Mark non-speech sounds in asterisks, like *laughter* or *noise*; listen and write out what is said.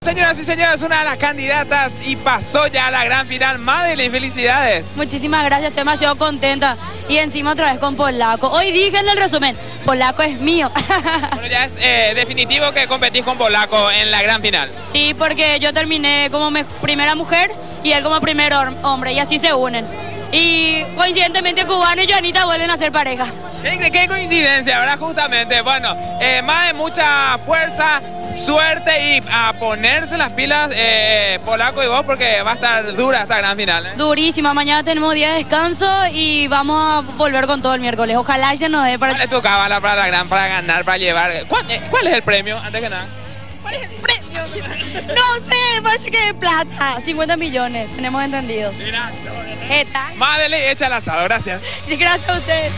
Señoras y señores, una de las candidatas y pasó ya a la gran final. Madeline, felicidades. Muchísimas gracias, estoy demasiado contenta. Y encima otra vez con Polaco. Hoy dije en el resumen, Polaco es mío. *laughs* Bueno, ya es eh, definitivo que competís con Polaco en la gran final. sí, porque yo terminé como me- primera mujer y él como primer hombre, y así se unen. Y coincidentemente Cubano y Joanita vuelven a ser pareja. Qué, qué coincidencia, ¿verdad? Justamente. Bueno, eh, Mae, mucha fuerza, suerte y a ponerse las pilas, eh, Polaco y vos, porque va a estar dura esta gran final. ¿eh? Durísima, mañana tenemos día de descanso y vamos a volver con todo el miércoles. Ojalá y se nos dé ¿Cuál para... es tu cábala para la gran, para ganar, para llevar? ¿Cuál, eh, cuál es el premio, antes que nada? ¿Cuál es el premio? No sé, parece que es plata. 50 millones, tenemos entendido. Eta. Madeline, echa el asado, gracias. Gracias a ustedes.